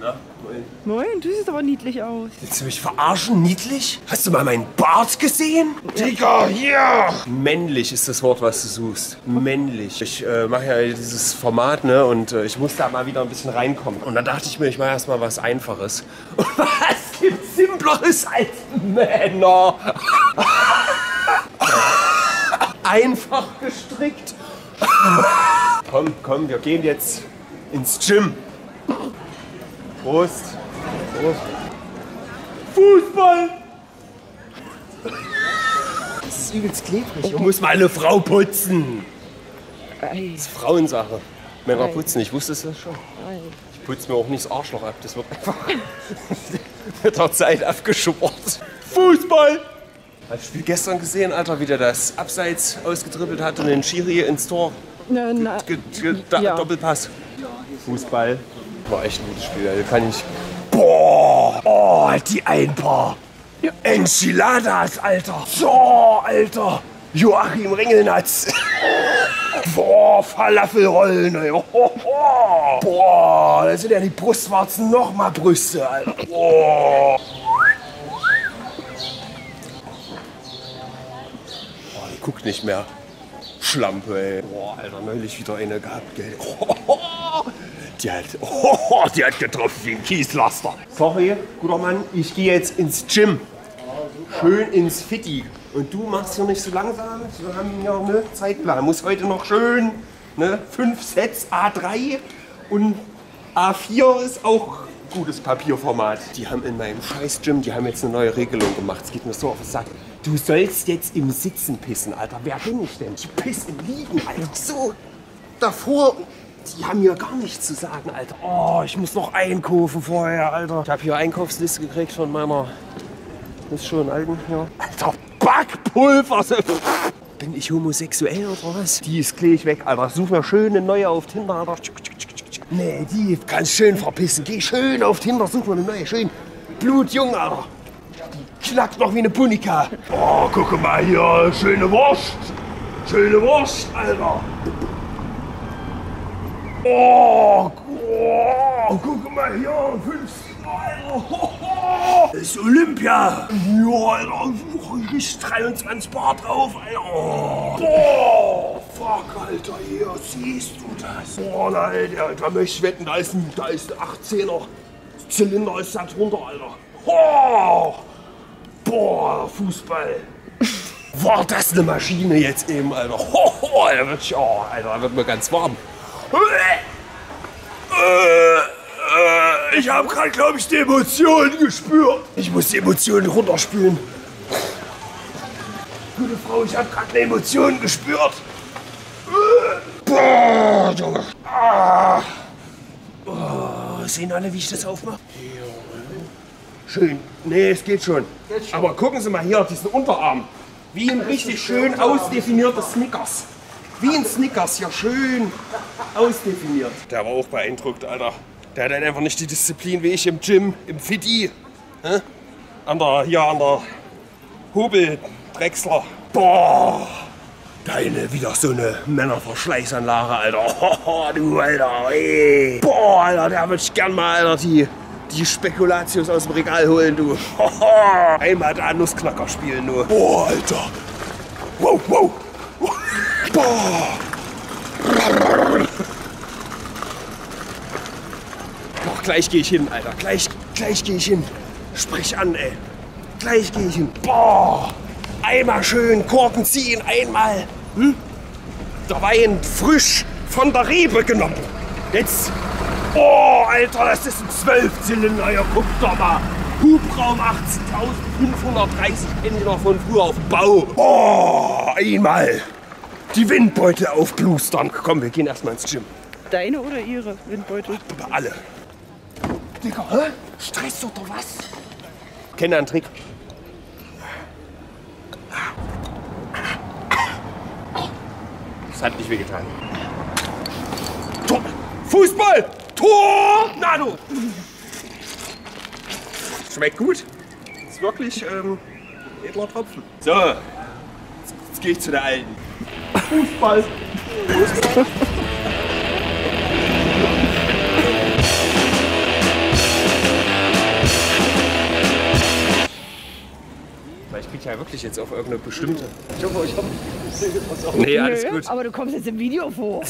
Na, Moin, du siehst aber niedlich aus. Willst du mich verarschen? Niedlich? Hast du mal meinen Bart gesehen? Digga, hier! Männlich ist das Wort, was du suchst. Männlich. Ich äh, mache ja dieses Format, ne? Und äh, ich muss da mal wieder ein bisschen reinkommen. Und dann dachte ich mir, ich mache erst mal was Einfaches. Und was gibt's Simpleres als Männer? Einfach gestrickt. komm, komm, wir gehen jetzt ins Gym. Prost. Prost. Fußball! Das ist übelst klebrig. Ich muss meine Frau putzen. Ei, Das ist Frauensache. Männer Ei. putzen, ich wusste es ja schon. ei. Ich putze mir auch nicht das Arschloch ab. Das wird einfach mit der Zeit abgeschuppert. Fußball! Hast du Spiel gestern gesehen, Alter, wie der das Abseits ausgetribbelt hat und den Schiri ins Tor Na, na. Doppelpass. Fußball. War echt ein gutes Spiel. Da kann ich. Boah! Oh, die Einpaar! Enchiladas, Alter! So, Alter! Joachim Ringelnatz! Boah, Falafelrollen, ey. Oh, oh, oh. Boah, da sind ja die Brustwarzen noch mal Brüste, Alter. Boah. Boah, die guckt nicht mehr. Schlampe, ey. Boah, Alter, neulich wieder eine gehabt, gell. Die hat, oh, die hat getroffen wie ein Kieslaster. Sorry, guter Mann, ich gehe jetzt ins Gym. Schön ins Fitti. Und du machst hier nicht so langsam. Wir haben ja ne Zeitplan. Muss heute noch schön ne, fünf Sets A3 und A4 ist auch gutes Papierformat. Die haben in meinem scheiß Gym, die haben jetzt eine neue Regelung gemacht. Es geht mir so auf den Sack. Du sollst jetzt im Sitzen pissen, Alter. Wer bin ich denn? Ich piss im Liegen, Alter. So davor. Die haben mir gar nichts zu sagen, Alter. Oh, ich muss noch einkaufen vorher, Alter. Ich habe hier Einkaufsliste gekriegt von meiner ist schon alten, ja. Alter, Backpulver! Bin ich homosexuell oder was? Die ist kleb weg, Alter. Such mir schön eine neue auf Tinder, Alter. Nee, die kannst schön verpissen. Geh schön auf Tinder, such mir eine neue. Schön blutjung, Alter. Die knackt noch wie eine Punika. Oh, guck mal hier. Schöne Wurst. Schöne Wurst, Alter. Oh, oh guck mal hier. 15 Euro. Das ist Olympia. Ja, Alter. Richtig 23 Bar drauf, Alter. Oh. Boah, fuck, Alter. Hier, siehst du das? Boah, nein, Alter. Da möchte ich wetten, da ist ein, da ist ein 18er. Zylinder ist da drunter, Alter. Oh. Boah, Fußball. War das eine Maschine jetzt eben, Alter? Ho, ho, da wird, ich- oh, wird mir ganz warm. Äh, äh, ich habe gerade, glaube ich, die Emotionen gespürt. Ich muss die Emotionen runterspülen. Gute Frau, ich habe gerade eine Emotion gespürt. Boah, Junge. Ah. Oh, sehen alle, wie ich das aufmache? Schön. Nee, es geht schon. Aber gucken Sie mal hier, diesen Unterarm. Wie ein richtig schön ausdefiniertes Snickers. Wie ein Snickers, ja schön ausdefiniert. Der war auch beeindruckt, Alter. Der hat halt einfach nicht die Disziplin wie ich im Gym, im Fitti. An der, hier an der Hobeldrechsler. Boah, deine wieder so eine Männerverschleißanlage, Alter. Hoho, du, Alter, ey. Boah, Alter, der würde ich gern mal, Alter, die, die Spekulatius aus dem Regal holen, du. Hoho, einmal da Nussknacker spielen, du. Boah, Alter. Wow, wow. Boah. Doch, gleich gehe ich hin, Alter. Gleich, gleich gehe ich hin. Sprich an, ey. Gleich gehe ich hin. Boah. Einmal schön Korken ziehen, einmal. Hm? Der Wein frisch von der Rebe genommen. Jetzt. Oh, Alter, das ist ein Zwölfzylinder. Ja, guck doch mal. Hubraum 18.530 kennen von früher auf Bau. Oh, einmal. Die Windbeutel aufblustern. Komm, wir gehen erstmal ins Gym. Deine oder ihre Windbeutel? Über alle. Digga, hä? Stress doch was? Kenne einen Trick. Das hat nicht wehgetan. Tor! Fußball! Tor! Na du! Schmeckt gut. Ist wirklich ähm, edler Tropfen. So, jetzt gehe ich zu der Alten. Fußball. Vielleicht krieg ich ja wirklich jetzt auf irgendeine bestimmte. Ich hoffe, ich hoffe. Nee, alles gut. Aber du kommst jetzt im Video vor.